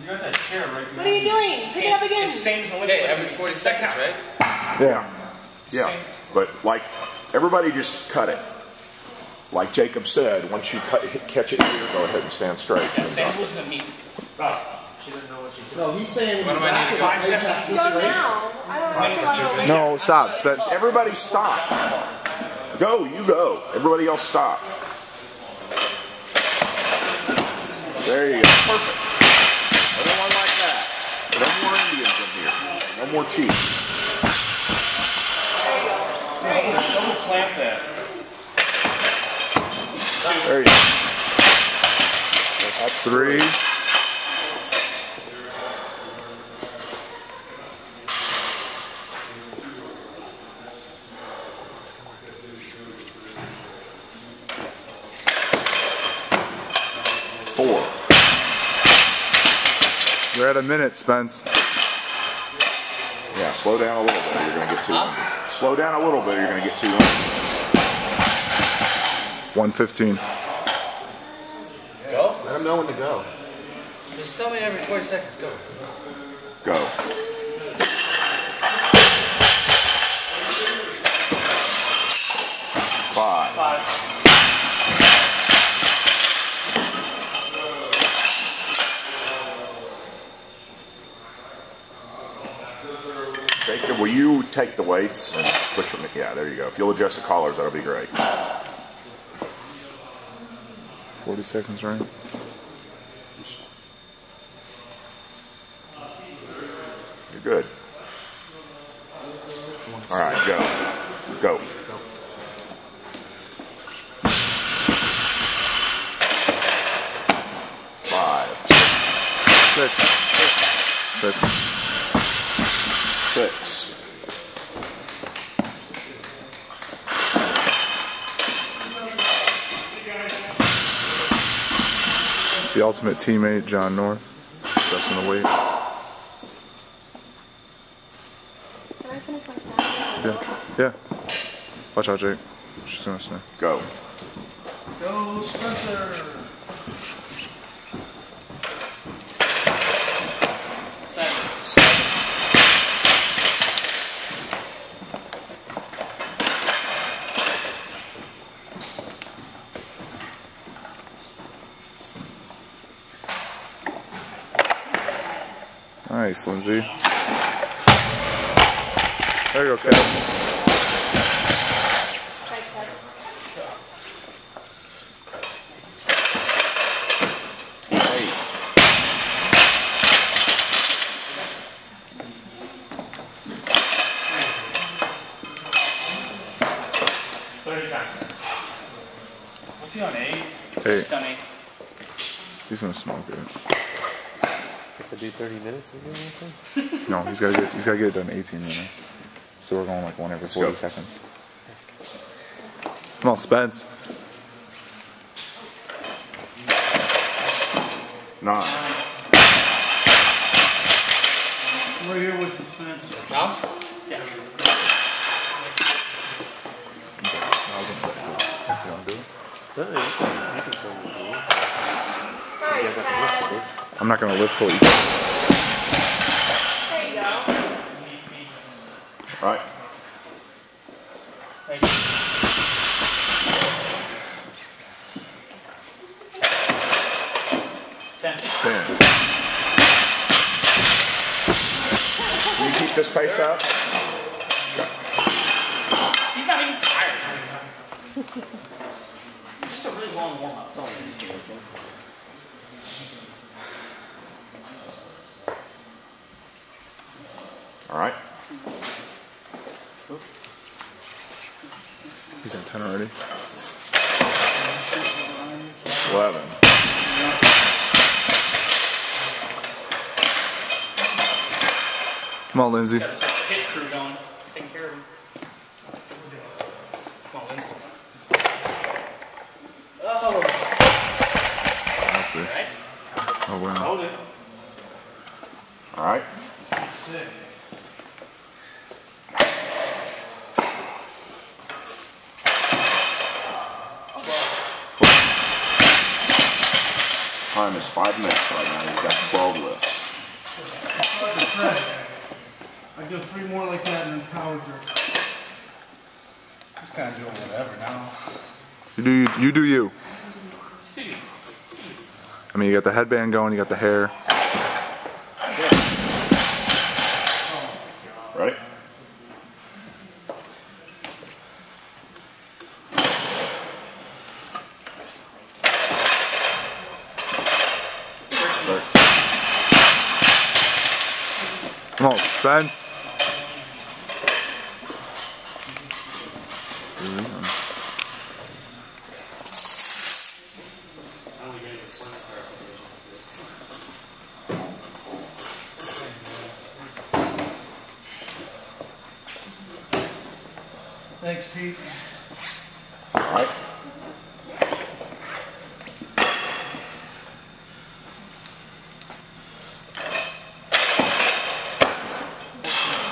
You got that chair right What are you doing? Pick it up again. It's the same as the Okay, liquid. every 40 seconds, right? Yeah. Yeah. Same. But like, everybody just cut it. Like Jacob said, once you cut, catch it here, go ahead and stand straight. Yeah, same rules as a meet. She doesn't know what she's doing. No, he's saying. What do I need to go? Five seconds. Go now. I don't understand why No, stop. Spence. Everybody stop. Go, you go. Everybody else stop. There you go. Perfect. Everyone like that. No more Indians in here. More chiefs. Double clamp that. There you go. That's three. Four. You're at a minute, Spence. Yeah, slow down a little bit. You're going to get too under. Slow down a little bit. You're going to get too under. 115. Go? Let him know when to go. Just tell me every 40 seconds, go. Go. Five. Five. Jacob, will you take the weights and push them? Yeah, there you go. If you'll adjust the collars, that'll be great. 40 seconds, right? You're good. All right, go. Go. The ultimate teammate, John North. Adjusting the weight. Can I finish my snack? Yeah. Yeah. Watch out, Jake. She's gonna snap. go. Go, Spencer. Nice, Lindsay. There you go, Kev. Nice. Eight. Thirty times. What's he on, eight? Eight. Done eight. He's gonna smoke it. Take to do 30 minutes again, you said? No, he's gotta get he's gotta get it done in 18 minutes. So we're going like one every 40 go. seconds. Come on, Spence. Nine. Right here with the Spence. Count? Yeah. You wanna do it? No, you can, you can still do it. I'm not gonna lift till he's There you go. All right. All right. he's at 10 already. Eleven. Come on, Lindsay. Got a hit crew going, taking care of him. Come on, Lindsay. Oh, That's it. Oh wow. Hold it. All right. Time is five minutes right now. He's got 12 lifts. I do three more like that and then power jerk. Just kind of doing whatever now. You do you, you do you. I mean, you got the headband going, you got the hair. Come on, Spence. Thanks, mm Pete. All right.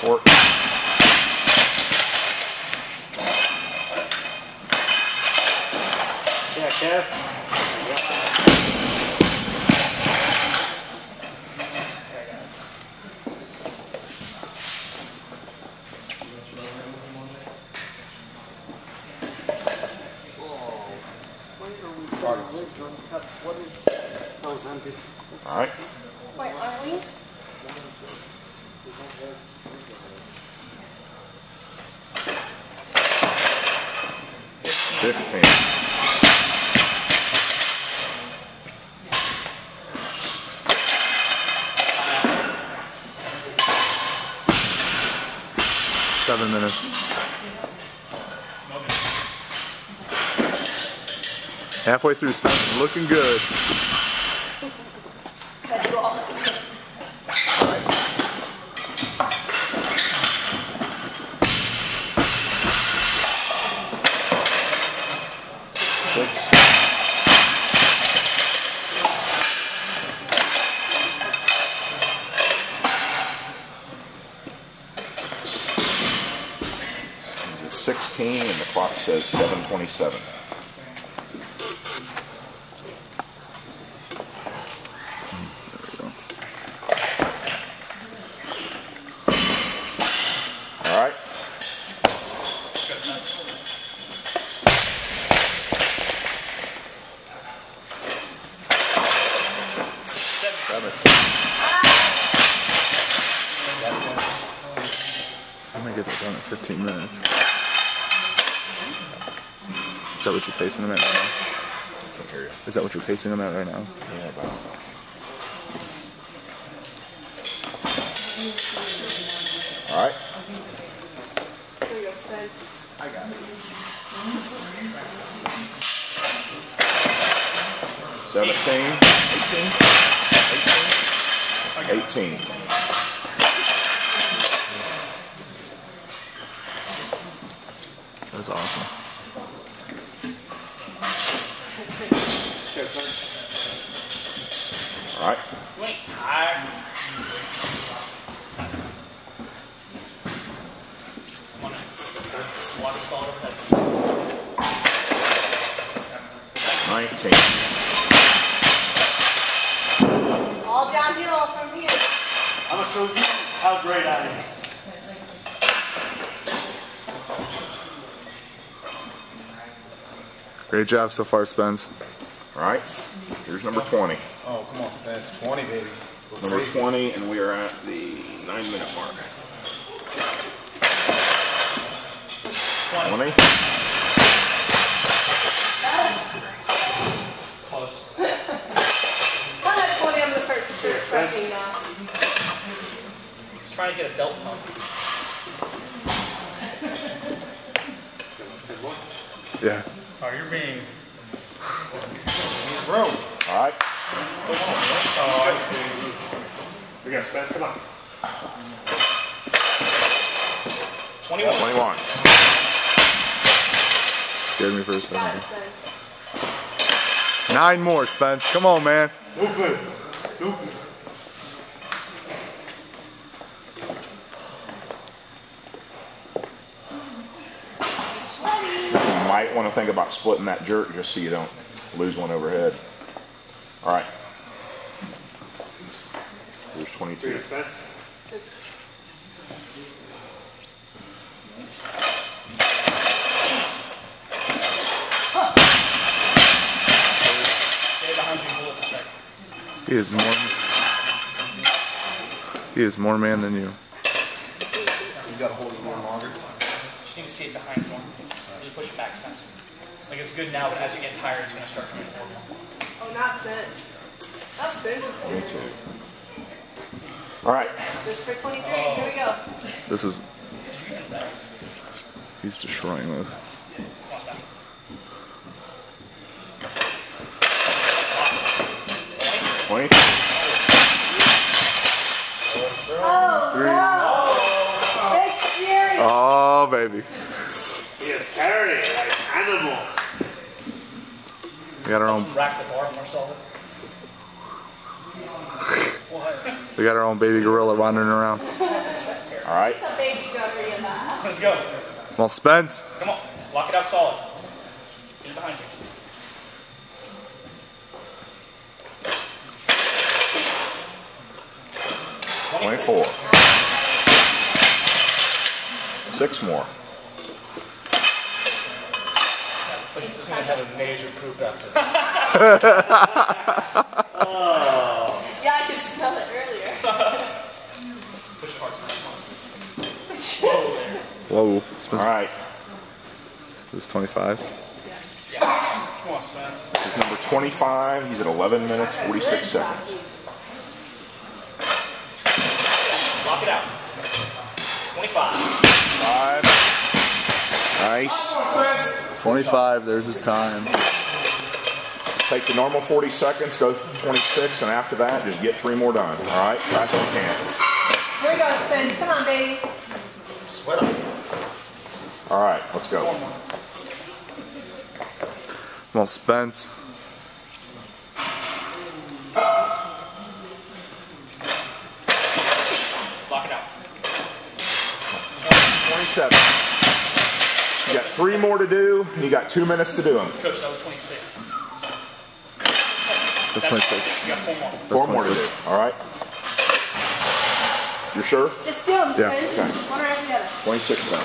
Four. Yeah, Kev. All right. Wait, are we? Fifteen. Seven minutes. Halfway through, Spence. Looking good. Sixteen. He's at 16 and the clock says 727. All Seventeen. I'm gonna get that done in 15 minutes. Is that what you're pacing them at right now? Can't hear you. Is that what you're pacing them at right now? Yeah, about. All right. Here you go, Spence. Seventeen. Eighteen. Eighteen. Eighteen. That's awesome. All right. Ain't tired. Water salt or pepper. Nineteen. All downhill from here. I'm gonna show you how great I am. Great job so far, Spence. All right. Here's number twenty. Oh, come on, Spence. 20, baby. Go Number crazy. twenty, and we are at the nine minute mark. Twenty. Close. I'm at 20, I'm gonna start strict now. He's trying to get a belt pump. Yeah. Oh, you're being. Bro. All right. Oh, I see. We got Spence. Come on. 21. Twenty-one. Scared me for a Got it, second. Nine more, Spence. Come on, man. Move good. Move good. You might want to think about splitting that jerk just so you don't lose one overhead. All right. There's 22. to Spence. Stay behind you, bullet check. He is more. He is more man than you. You gotta hold it more longer. Just can see it behind you more. You push it back, Spence. Like it's good now, but as you get tired, it's gonna start coming forward. Oh, not Spence. Not Spence. All right. This for 23. Here we go. This is. He's destroying this. Twenty. Oh, no. Big Fury. Oh baby, He is carrying like animal. we got our own. Rack the bar more. We got our own baby gorilla wandering around. All right. It's a baby goat in that. Let's go. Well, Spence. Come on. Lock it up solid. Get it behind you. Twenty-four. Six more. He's gonna a major poop after Yeah, I could smell it earlier. Push it hard, Spence. Whoa, All Spence right. is 25. Come on, Spence. This is number 25. He's at 11 minutes, 46 seconds. Lock it out. 25. Five. Nice. 25. There's his time. Take the normal 40 seconds, go to 26, and after that, just get three more done. All right? Fast as you can. Here we go, Spence. Come on, baby. Sweat up. All right, let's go. Well, Spence. Lock it out. 27. You got three more to do. and You got two minutes to do them. Coach, that was 26. That's 26. You got four more. Four more to do. All right? You're sure? Just do them, Yeah. Spence. One right after the other. 26 done. I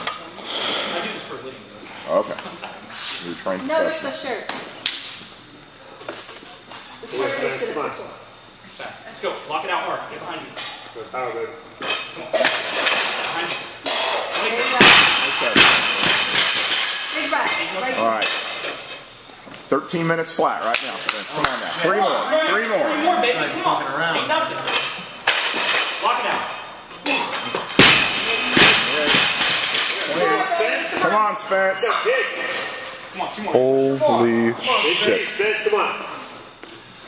do this for a living. Okay. You're trained No, it's the shirt. The shirt Spence. is the Come on. official. Let's go. Lock it out hard. Get behind you. Good power, baby. Behind you. There 26. You go. Big breath. Right. All right. 13 minutes flat right now, Spence. Come on now. Three more. Three Three more. more, baby. Come on. Ain't nothing. Lock it out. Come on, Spence. Big. Come on, two more. Holy Big shit. Spence, come on.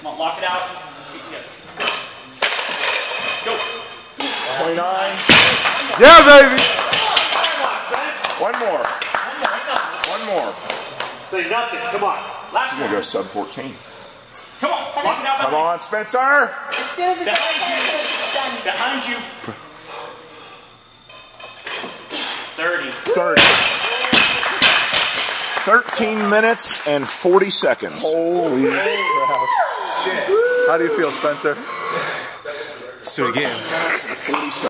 Come on, lock it out. Keep together. Go. 29. Yeah, baby. One more. One more. Say nothing. Come on. Last He's going to go sub 14. Come on. Lock it out Come on, Spencer. As soon as it's Behind you. it's done. Behind you. 30. 30. 13 minutes and 40 seconds. Holy crap. How do you feel, Spencer? Let's do it again. 40 seconds.